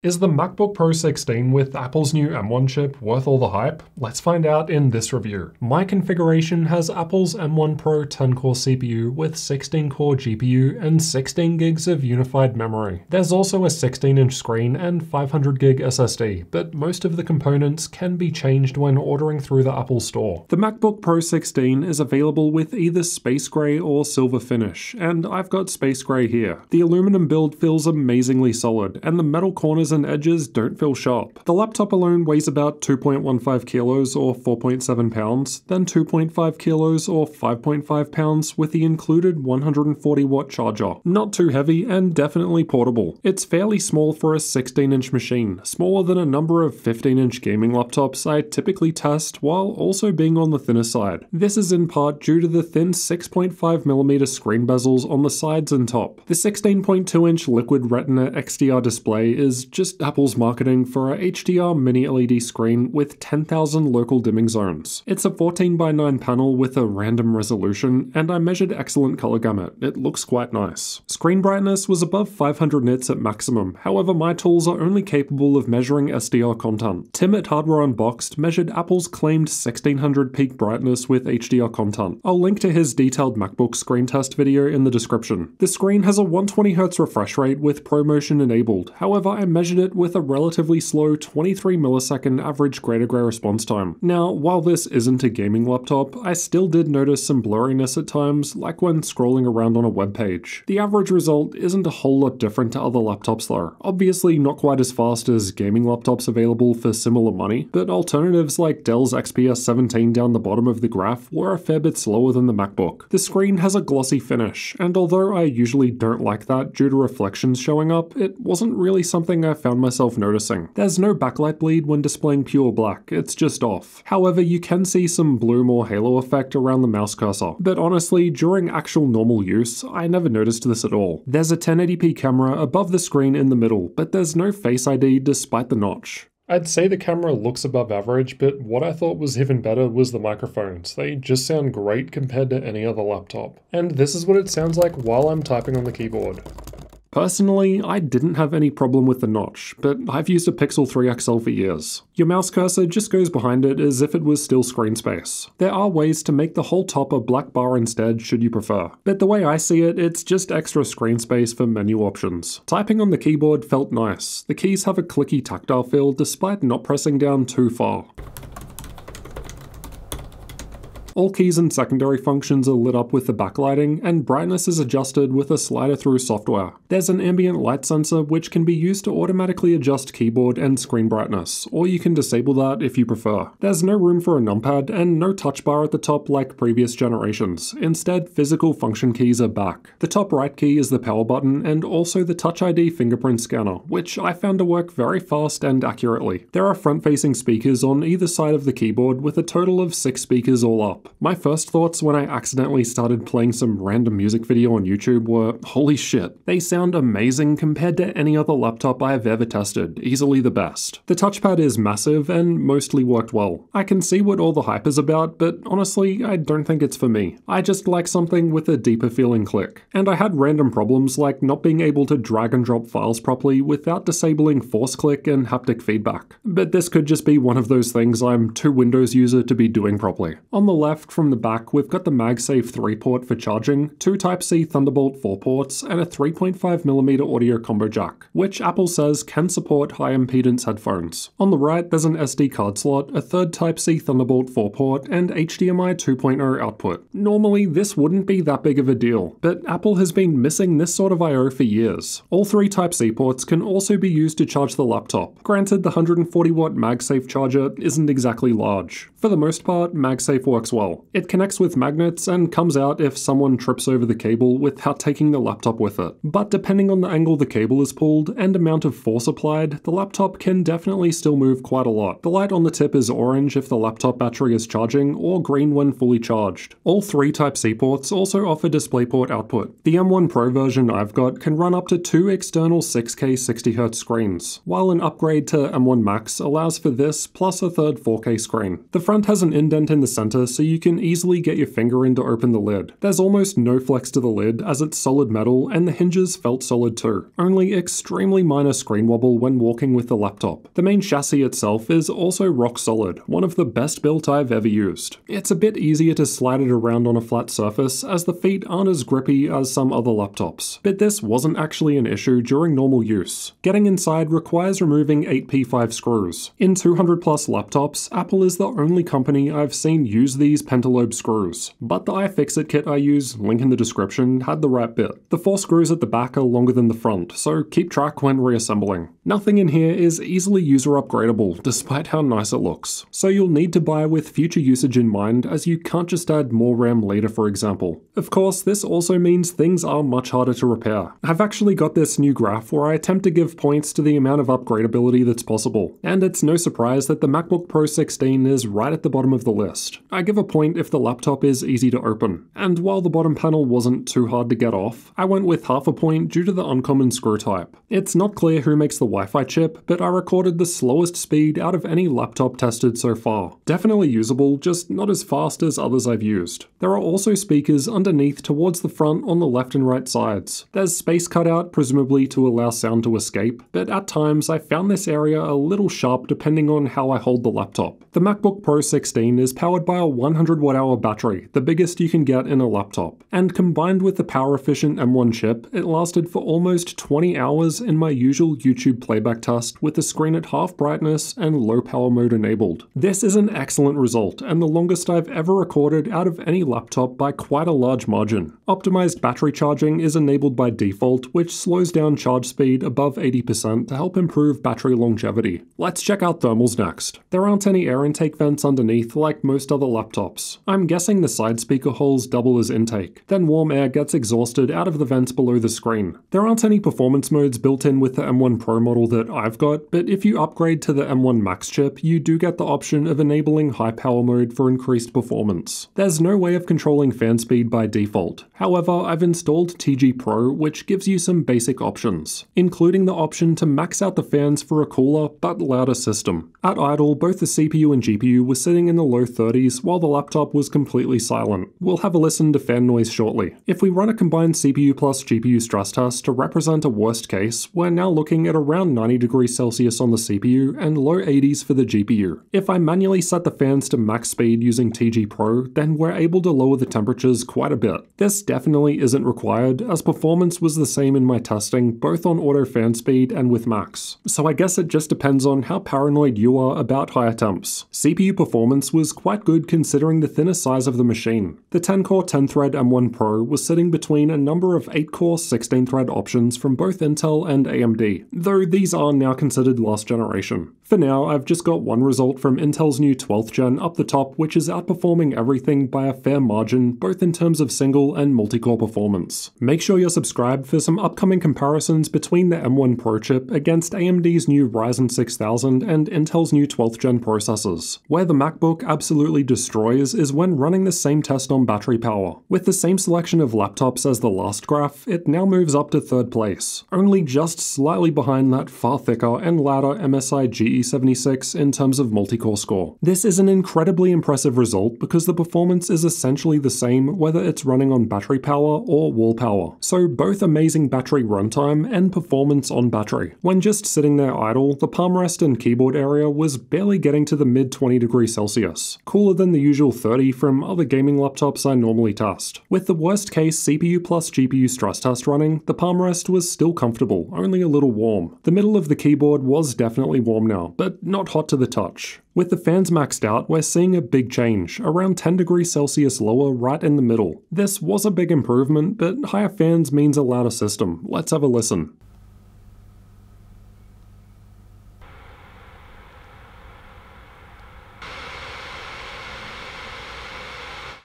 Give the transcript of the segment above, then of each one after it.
Is the MacBook Pro 16 with Apple's new M1 chip worth all the hype? Let's find out in this review. My configuration has Apple's M1 Pro 10-core CPU with 16-core GPU and 16 gigs of unified memory. There's also a 16-inch screen and 500 gig SSD, but most of the components can be changed when ordering through the Apple Store. The MacBook Pro 16 is available with either space gray or silver finish, and I've got space gray here. The aluminum build feels amazingly solid, and the metal corners corners and edges don't feel sharp. The laptop alone weighs about 2.15 kilos or 4.7 pounds, then 2.5 kilos or 5.5 pounds with the included 140 watt charger. Not too heavy and definitely portable. It's fairly small for a 16 inch machine, smaller than a number of 15 inch gaming laptops I typically test while also being on the thinner side. This is in part due to the thin 6.5mm screen bezels on the sides and top. The 16.2 inch liquid retina XDR display is just Apple's marketing for a HDR mini LED screen with 10,000 local dimming zones. It's a 14 by 9 panel with a random resolution, and I measured excellent color gamut. It looks quite nice. Screen brightness was above 500 nits at maximum, however my tools are only capable of measuring SDR content. Tim at Hardware Unboxed measured Apple's claimed 1600 peak brightness with HDR content. I'll link to his detailed MacBook screen test video in the description. The screen has a 120Hz refresh rate with ProMotion enabled, however I measured measured it with a relatively slow 23 millisecond average grey to grey response time. Now, while this isn't a gaming laptop, I still did notice some blurriness at times, like when scrolling around on a web page. The average result isn't a whole lot different to other laptops though. Obviously not quite as fast as gaming laptops available for similar money, but alternatives like Dell's XPS 17 down the bottom of the graph were a fair bit slower than the MacBook. The screen has a glossy finish, and although I usually don't like that due to reflections showing up, it wasn't really something I found myself noticing. There's no backlight bleed when displaying pure black, it's just off. However, you can see some bloom or halo effect around the mouse cursor, but honestly, during actual normal use, I never noticed this at all. There's a 1080p camera above the screen in the middle, but there's no Face ID despite the notch. I'd say the camera looks above average, but what I thought was even better was the microphones. They just sound great compared to any other laptop. And this is what it sounds like while I'm typing on the keyboard. Personally, I didn't have any problem with the notch, but I've used a Pixel 3 XL for years. Your mouse cursor just goes behind it as if it was still screen space. There are ways to make the whole top a black bar instead should you prefer, but the way I see it, it's just extra screen space for menu options. Typing on the keyboard felt nice. The keys have a clicky tactile feel despite not pressing down too far. All keys and secondary functions are lit up with the backlighting, and brightness is adjusted with a slider through software. There's an ambient light sensor which can be used to automatically adjust keyboard and screen brightness, or you can disable that if you prefer. There's no room for a numpad and no touch bar at the top like previous generations. Instead, physical function keys are back. The top right key is the power button and also the Touch ID fingerprint scanner, which I found to work very fast and accurately. There are front-facing speakers on either side of the keyboard with a total of six speakers all up. My first thoughts when I accidentally started playing some random music video on YouTube were, holy shit, they sound amazing compared to any other laptop I have ever tested, easily the best. The touchpad is massive and mostly worked well. I can see what all the hype is about, but honestly, I don't think it's for me. I just like something with a deeper feeling click. And I had random problems like not being able to drag and drop files properly without disabling force click and haptic feedback. But this could just be one of those things I'm too Windows user to be doing properly. On the left, left from the back, we've got the MagSafe 3 port for charging, two Type-C Thunderbolt 4 ports, and a 3.5mm audio combo jack, which Apple says can support high impedance headphones. On the right, there's an SD card slot, a third Type-C Thunderbolt 4 port, and HDMI 2.0 output. Normally, this wouldn't be that big of a deal, but Apple has been missing this sort of I.O. for years. All three Type-C ports can also be used to charge the laptop. Granted, the 140 watt MagSafe charger isn't exactly large. For the most part, MagSafe works well, it connects with magnets and comes out if someone trips over the cable without taking the laptop with it. But depending on the angle the cable is pulled and amount of force applied, the laptop can definitely still move quite a lot. The light on the tip is orange if the laptop battery is charging, or green when fully charged. All three Type-C ports also offer DisplayPort output. The M1 Pro version I've got can run up to two external 6K 60Hz screens, while an upgrade to M1 Max allows for this plus a third 4K screen. The front has an indent in the center so you can easily get your finger in to open the lid. There's almost no flex to the lid as it's solid metal and the hinges felt solid too, only extremely minor screen wobble when walking with the laptop. The main chassis itself is also rock solid, one of the best built I've ever used. It's a bit easier to slide it around on a flat surface as the feet aren't as grippy as some other laptops, but this wasn't actually an issue during normal use. Getting inside requires removing 8 P5 screws. In 200 plus laptops, Apple is the only company I've seen use these pentalobe screws, but the iFixit kit I use, link in the description, had the right bit. The four screws at the back are longer than the front, so keep track when reassembling. Nothing in here is easily user upgradable, despite how nice it looks, so you'll need to buy with future usage in mind as you can't just add more RAM later for example. Of course, this also means things are much harder to repair. I've actually got this new graph where I attempt to give points to the amount of upgradability that's possible, and it's no surprise that the MacBook Pro 16 is right at the bottom of the list. I give a point if the laptop is easy to open, and while the bottom panel wasn't too hard to get off, I went with half a point due to the uncommon screw type. It's not clear who makes the Wi-Fi chip, but I recorded the slowest speed out of any laptop tested so far. Definitely usable, just not as fast as others I've used. There are also speakers underneath towards the front on the left and right sides. There's space cut out, presumably to allow sound to escape, but at times I found this area a little sharp depending on how I hold the laptop. The MacBook Pro 16 is powered by a 100 watt hour battery, the biggest you can get in a laptop, and combined with the power efficient M1 chip, it lasted for almost 20 hours in my usual YouTube playback test with the screen at half brightness and low power mode enabled. This is an excellent result and the longest I've ever recorded out of any laptop by quite a large margin. Optimized battery charging is enabled by default, which slows down charge speed above 80% to help improve battery longevity. Let's check out thermals next. There aren't any air intake vents underneath like most other laptops. I'm guessing the side speaker holes double as intake. Then warm air gets exhausted out of the vents below the screen. There aren't any performance modes built in with the M1 Pro model that I've got, but if you upgrade to the M1 Max chip, you do get the option of enabling high power mode for increased performance. There's no way of controlling fan speed by default. However, I've installed TG Pro, which gives you some basic options, including the option to max out the fans for a cooler but louder system. At idle, both the CPU and GPU were sitting in the low 30s while the laptop was completely silent. We'll have a listen to fan noise shortly. If we run a combined CPU plus GPU stress test to represent a worst case, we're now looking at around 90 degrees Celsius on the CPU and low 80s for the GPU. If I manually set the fans to max speed using TG Pro, then we're able to lower the temperatures quite a bit. This definitely isn't required, as performance was the same in my testing, both on auto fan speed and with max. So I guess it just depends on how paranoid you are about higher temps. CPU performance was quite good considering the thinner size of the machine. The 10-core 10-thread M1 Pro was sitting between a number of 8-core 16-thread options from both Intel and AMD, though these are now considered last generation. For now, I've just got one result from Intel's new 12th gen up the top, which is outperforming everything by a fair margin, both in terms of single and multi-core performance. Make sure you're subscribed for some upcoming comparisons between the M1 Pro chip against AMD's new Ryzen 6000 and Intel's new 12th gen processors. Where the MacBook absolutely destroys is when running the same test on battery power. With the same selection of laptops as the last graph, it now moves up to third place, only just slightly behind that far thicker and louder MSI GE76 in terms of multi-core score. This is an incredibly impressive result because the performance is essentially the same whether it's running on battery power or wall power, so both amazing battery runtime and performance on battery. When just sitting there idle, the palm rest and keyboard area was barely getting to the mid 20 degrees Celsius, cooler than the usual 30 from other gaming laptops I normally test. With the worst case CPU plus GPU stress test running, the palm rest was still comfortable, only a little warm. The middle of the keyboard was definitely warm now, but not hot to the touch. With the fans maxed out, we're seeing a big change, around 10 degrees Celsius lower right in the middle. This was a big improvement, but higher fans means a louder system. Let's have a listen.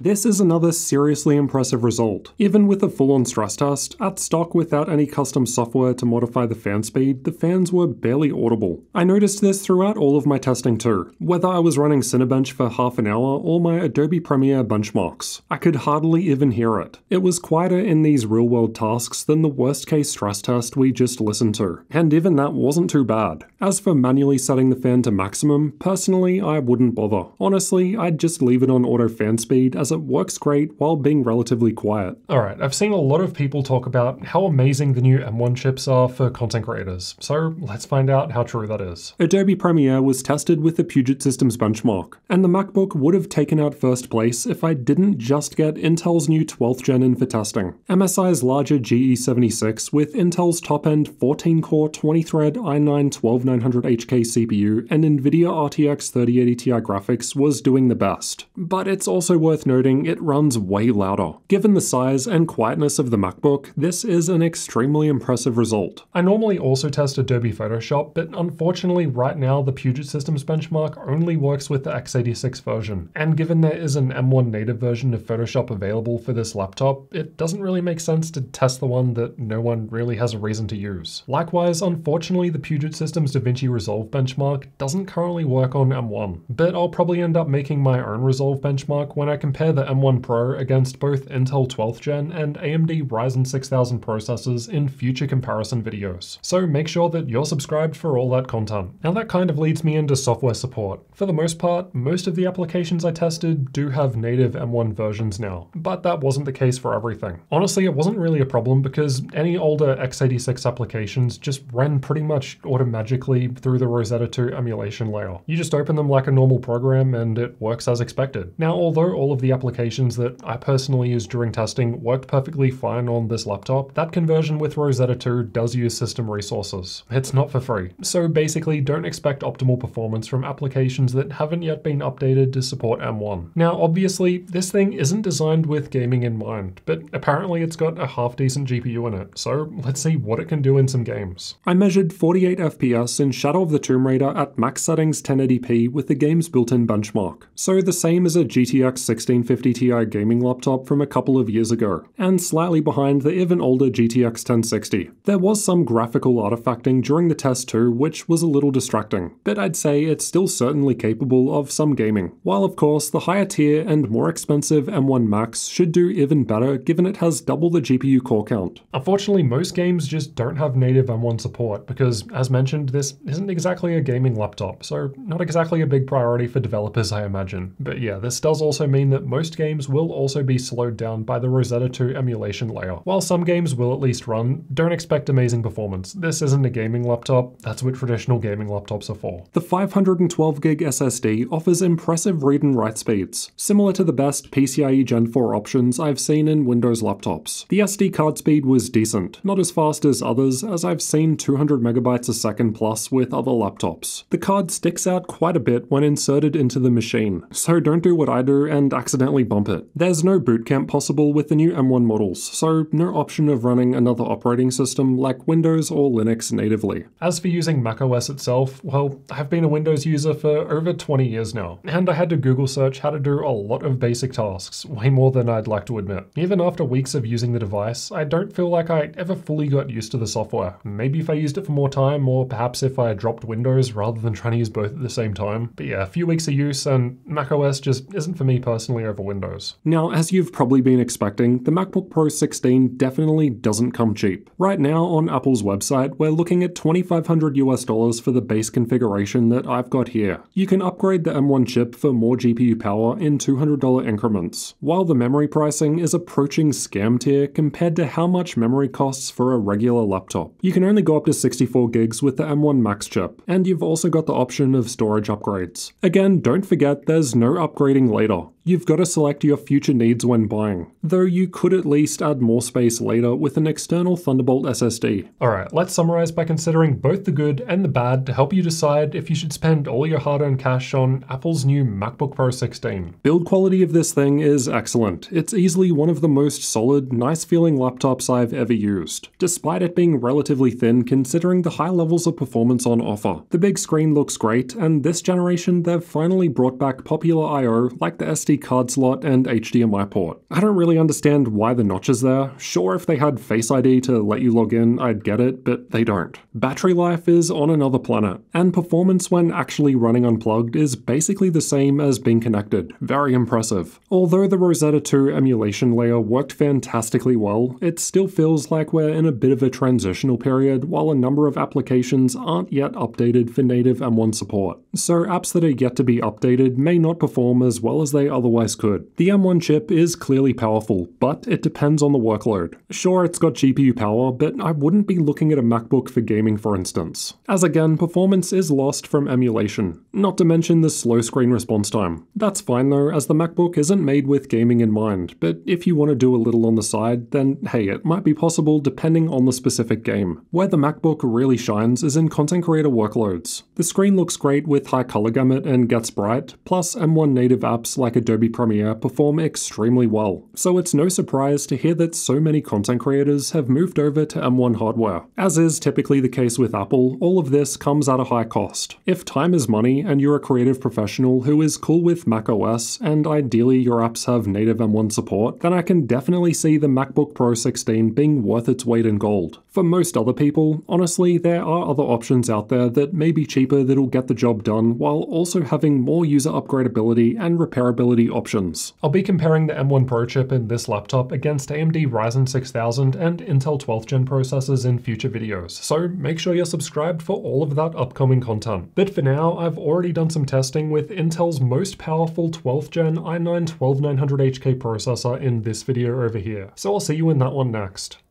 This is another seriously impressive result. Even with a full-on stress test, at stock without any custom software to modify the fan speed, the fans were barely audible. I noticed this throughout all of my testing too, whether I was running Cinebench for half an hour or my Adobe Premiere benchmarks. I could hardly even hear it. It was quieter in these real-world tasks than the worst-case stress test we just listened to, and even that wasn't too bad. As for manually setting the fan to maximum, personally I wouldn't bother. Honestly, I'd just leave it on auto fan speed as it works great while being relatively quiet. Alright, I've seen a lot of people talk about how amazing the new M1 chips are for content creators, so let's find out how true that is. Adobe Premiere was tested with the Puget Systems benchmark, and the MacBook would have taken out first place if I didn't just get Intel's new 12th gen in for testing. MSI's larger GE76 with Intel's top-end 14-core 20-thread i9-12900HK CPU and NVIDIA RTX 3080 Ti graphics was doing the best. But it's also worth noting it runs way louder. Given the size and quietness of the MacBook, this is an extremely impressive result. I normally also test Adobe Photoshop, but unfortunately right now the Puget Systems benchmark only works with the x86 version, and given there is an M1 native version of Photoshop available for this laptop, it doesn't really make sense to test the one that no one really has a reason to use. Likewise, unfortunately the Puget Systems DaVinci Resolve benchmark doesn't currently work on M1, but I'll probably end up making my own Resolve benchmark when I compare the M1 Pro against both Intel 12th gen and AMD Ryzen 6000 processors in future comparison videos. So make sure that you're subscribed for all that content. Now that kind of leads me into software support. For the most part, most of the applications I tested do have native M1 versions now, but that wasn't the case for everything. Honestly, it wasn't really a problem because any older x86 applications just ran pretty much automatically through the Rosetta 2 emulation layer. You just open them like a normal program and it works as expected. Now, although all of the that I personally used during testing worked perfectly fine on this laptop, that conversion with Rosetta 2 does use system resources. It's not for free. So basically, don't expect optimal performance from applications that haven't yet been updated to support M1. Now, obviously, this thing isn't designed with gaming in mind, but apparently it's got a half decent GPU in it, so let's see what it can do in some games. I measured 48 FPS in Shadow of the Tomb Raider at max settings 1080p with the game's built-in benchmark, so the same as a GTX 1650 Ti gaming laptop from a couple of years ago, and slightly behind the even older GTX 1060. There was some graphical artifacting during the test too, which was a little distracting, but I'd say it's still certainly capable of some gaming. While of course the higher tier and more expensive M1 Max should do even better given it has double the GPU core count. Unfortunately, most games just don't have native M1 support because, as mentioned, this isn't exactly a gaming laptop, so not exactly a big priority for developers I imagine. But yeah, this does also mean that most games will also be slowed down by the Rosetta 2 emulation layer. While some games will at least run, don't expect amazing performance. This isn't a gaming laptop, that's what traditional gaming laptops are for. The 512 gig SSD offers impressive read and write speeds, similar to the best PCIe Gen 4 options I've seen in Windows laptops. The SD card speed was decent, not as fast as others as I've seen 200 megabytes a second plus with other laptops. The card sticks out quite a bit when inserted into the machine, so don't do what I do and accidentally bump it. There's no bootcamp possible with the new M1 models, so no option of running another operating system like Windows or Linux natively. As for using macOS itself, well, I've been a Windows user for over 20 years now, and I had to Google search how to do a lot of basic tasks, way more than I'd like to admit. Even after weeks of using the device, I don't feel like I ever fully got used to the software. Maybe if I used it for more time, or perhaps if I dropped Windows rather than trying to use both at the same time. But yeah, a few weeks of use and macOS just isn't for me personally over Windows. Now, as you've probably been expecting, the MacBook Pro 16 definitely doesn't come cheap. Right now on Apple's website, we're looking at 2500 US dollars for the base configuration that I've got here. You can upgrade the M1 chip for more GPU power in $200 increments, while the memory pricing is approaching scam tier compared to how much memory costs for a regular laptop. You can only go up to 64 gigs with the M1 Max chip, and you've also got the option of storage upgrades. Again, don't forget there's no upgrading later. You've got to select your future needs when buying, though you could at least add more space later with an external Thunderbolt SSD. Alright, let's summarize by considering both the good and the bad to help you decide if you should spend all your hard-earned cash on Apple's new MacBook Pro 16. Build quality of this thing is excellent. It's easily one of the most solid, nice-feeling laptops I've ever used, despite it being relatively thin considering the high levels of performance on offer. The big screen looks great, and this generation they've finally brought back popular I.O. like the SD card slot and HDMI port. I don't really understand why the notch is there. Sure, if they had Face ID to let you log in, I'd get it, but they don't. Battery life is on another planet, and performance when actually running unplugged is basically the same as being connected. Very impressive. Although the Rosetta 2 emulation layer worked fantastically well, it still feels like we're in a bit of a transitional period while a number of applications aren't yet updated for native M1 support. So apps that are yet to be updated may not perform as well as they otherwise could. The M1 chip is clearly powerful, but it depends on the workload. Sure, it's got GPU power, but I wouldn't be looking at a MacBook for gaming for instance. As again, performance is lost from emulation, not to mention the slow screen response time. That's fine though, as the MacBook isn't made with gaming in mind, but if you want to do a little on the side, then hey, it might be possible depending on the specific game. Where the MacBook really shines is in content creator workloads. The screen looks great with high color gamut and gets bright, plus M1 native apps like Adobe Premiere perform extremely well, so it's no surprise to hear that so many content creators have moved over to M1 hardware. As is typically the case with Apple, all of this comes at a high cost. If time is money and you're a creative professional who is cool with macOS and ideally your apps have native M1 support, then I can definitely see the MacBook Pro 16 being worth its weight in gold. For most other people, honestly, there are other options out there that may be cheaper that'll get the job done while also having more user upgradability and repairability options. I'll be comparing the M1 Pro chip in this laptop against AMD Ryzen 6000 and Intel 12th gen processors in future videos, so make sure you're subscribed for all of that upcoming content. But for now, I've already done some testing with Intel's most powerful 12th gen i9 12900HK processor in this video over here, so I'll see you in that one next.